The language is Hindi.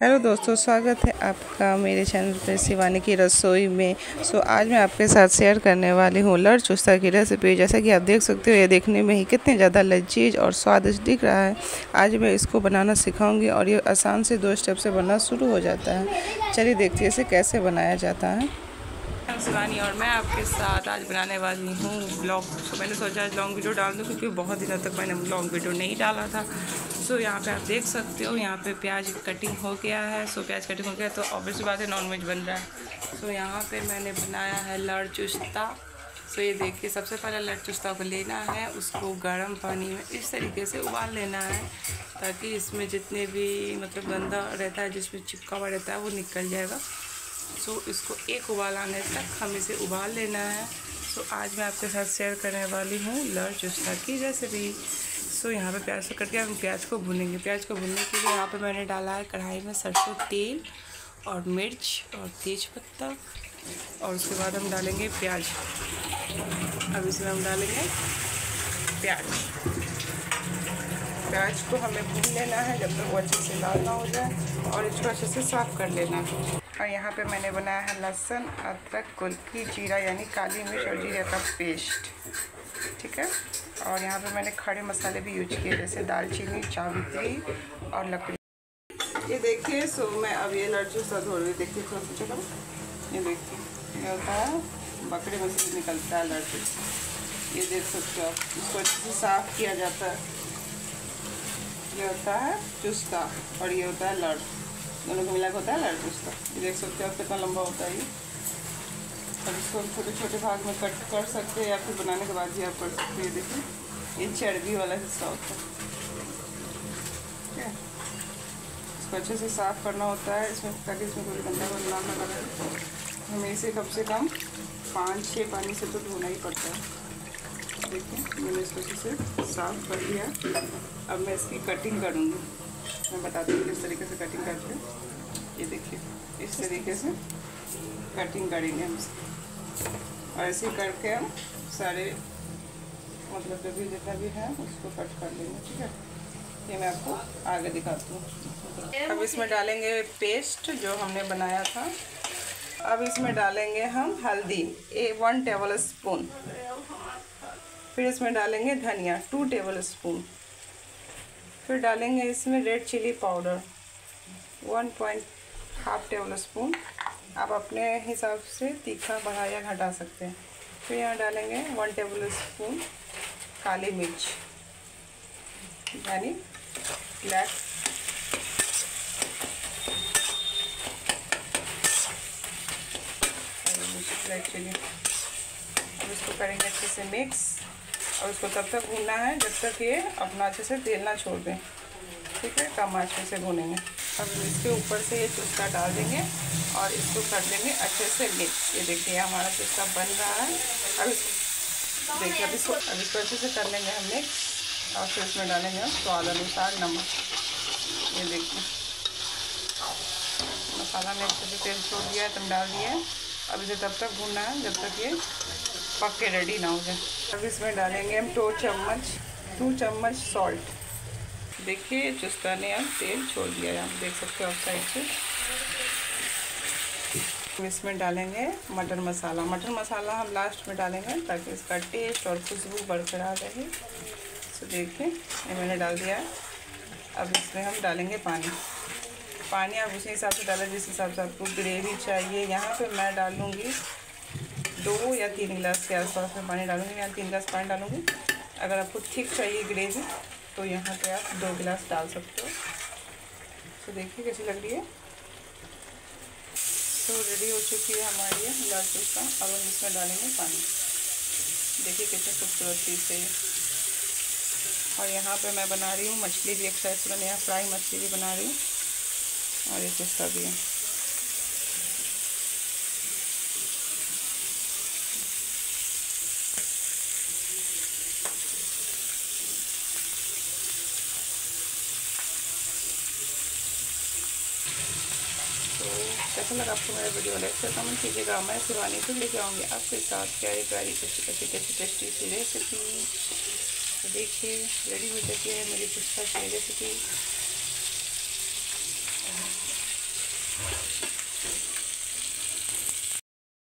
हेलो दोस्तों, स्वागत है आपका मेरे चैनल पर शिवानी की रसोई में। सो, आज मैं आपके साथ शेयर करने वाली हूँ लड़ चुस्ता की रेसिपी जैसा कि आप देख सकते हो, ये देखने में ही कितने ज़्यादा लजीज और स्वादिष्ट दिख रहा है। आज मैं इसको बनाना सिखाऊँगी और ये आसान से दो स्टेप से बनना शुरू हो जाता है। चलिए देखते हैं इसे कैसे बनाया जाता है। शिवानी और मैं आपके साथ आज बनाने वाली हूँ ब्लॉग। मैंने सोचा आज लॉन्ग वीडियो डाल दूँ, क्योंकि बहुत दिनों तक मैंने लॉन्ग वीडियो नहीं डाला था। सो so, यहाँ पे आप देख सकते हो यहाँ पे प्याज कटिंग हो गया है। सो so, प्याज कटिंग हो गया तो ऑब्वियस बात है नॉनवेज बन रहा है। सो so, यहाँ पे मैंने बनाया है लड़ चुस्ता। सो ये देखिए सबसे पहले लड़ चुस्ता को लेना है उसको गर्म पानी में इस तरीके से उबाल लेना है ताकि इसमें जितने भी मतलब गंदा रहता है जिसमें चिपका हुआ रहता है वो निकल जाएगा। सो so, इसको एक उबाल आने तक हम इसे उबाल लेना है। सो so, आज मैं आपके साथ शेयर करने वाली हूँ लड़ चुस्ता की रेसिपी सो यहाँ पे प्याज कट के हम प्याज को भूनेंगे। प्याज को भूनने के लिए यहाँ पे मैंने डाला है कढ़ाई में सरसों तेल और मिर्च और तेज पत्ता और उसके बाद हम डालेंगे प्याज। अब इसमें हम डालेंगे प्याज। प्याज को हमें भून लेना है जब तक वो अच्छे से लाल ना हो जाए और इसको अच्छे से साफ़ कर लेना है। और यहाँ पे मैंने बनाया है लहसुन, अदरक, कुल्फी, जीरा यानी काली मिर्च और जीरे का पेस्ट। ठीक है? और यहाँ पे मैंने खड़े मसाले भी यूज़ किए, जैसे दालचीनी चावित्री और लकड़ी। ये देखिए, सो मैं अब ये लड़चू सा धो रही देखिए थोड़ा सा चलो। ये देखिए, ये होता है, बकरे में से निकलता है लड़चू ये देख सकते हो आप, इसको अच्छे से साफ़ किया जाता है। ये होता है चुस्ता और ये होता है लड़। दोनों को मिला होता है लड़ चुस्ता ये देख सकते हो आप कितना लंबा होता है ये। और इसको छोटे छोटे भाग में कट कर सकते हैं या फिर बनाने के बाद भी आप कर सकते हैं। देखिए, ये चर्बी वाला हिस्सा होता है। ठीक है? इसको अच्छे से साफ़ करना होता है। इसमें ताकि इसमें कोई गंदा ना लगा। हमें इसे कम से कम पाँच छः पानी से तो धोना ही पड़ता है। देखिए, मैंने इसको अच्छे से साफ़ कर लिया। अब मैं इसकी कटिंग करूँगी। मैं बताती हूँ किस तरीके से कटिंग करते हैं। ये देखिए, इस तरीके से कटिंग करेंगे हम और ऐसे करके हम सारे मतलब जो भी जितना भी है, उसको कट कर लेंगे, ठीक है? ये मैं आपको आगे दिखाती हूँ। अब इसमें डालेंगे पेस्ट जो हमने बनाया था। अब इसमें डालेंगे हम हल्दी, ए वन टेबल स्पून फिर इसमें डालेंगे धनिया टू टेबल स्पून फिर डालेंगे इसमें red chilli powder one point half tablespoon आप अपने हिसाब से तीखा बढ़ा या घटा सकते हैं। फिर यहाँ डालेंगे वन टेबल स्पून काली मिर्च यानी ब्लैक ब्लैक इसको करेंगे अच्छे से मिक्स और उसको तब तक भूनना है जब तक ये अपना अच्छे से तेल ना छोड़ दें। ठीक है? कम आँच में से भूनेंगे। अब इसके ऊपर से ये चुस्का डाल देंगे और इसको कर देंगे अच्छे से मिक्स ये देखिए, हमारा चुस्का बन रहा है। अब इसको देखिए, अब इसको अब इसको अच्छे से कर लेंगे हम मिक्स और फिर इसमें डालेंगे हम स्वाद अनुसार नमक। ये देखिए। मसाला ने अच्छे से तेल छोड़ दिया है तब डाल दिया है। अब इसे तब तक भूनना है, जब तक ये पक के रेडी ना हो जाए। अब इसमें डालेंगे हम दो चम्मच टू चम्मच सॉल्ट देखिए चुस्ता ने अब तेल छोड़ दिया है, आप देख सकते हो आप साइड से इसमें डालेंगे मटर मसाला। मटर मसाला हम लास्ट में डालेंगे ताकि इसका टेस्ट और खुशबू बरकरार रहे। तो देखिए मैंने डाल दिया अब इसमें हम डालेंगे पानी। पानी आप उसी हिसाब से डालें जिस हिसाब से आपको ग्रेवी चाहिए। यहाँ पे मैं डालूँगी दो या तीन गिलास के आसपास में पानी डालूँगी, या तीन गिलास पानी डालूँगी। अगर आपको ठीक चाहिए ग्रेवी तो यहाँ पे आप दो गिलास डाल सकते हो। तो देखिए कैसी लग रही है। तो रेडी हो चुकी है हमारी ये लाल चूस अब हम इसमें डालेंगे पानी। देखिए कितनी खूबसूरत चीज़ से। और यहाँ पे मैं बना रही हूँ मछली भी, एक साइड से मैंने फ्राई मछली भी बना रही हूँ। और ये किस्सा भी है। कैसा लगा आपको मेरा वीडियो लाइक से कमेंट कीजिएगा। मैं शिवानी फिर लेके आऊँगी। आपके साथ प्यारी प्यारी कैसी कैसी टेस्टी टेस्टी सी रेसिपी तो देखिए रेडी हो चुकी है मेरी पुस्तक की रेसिपी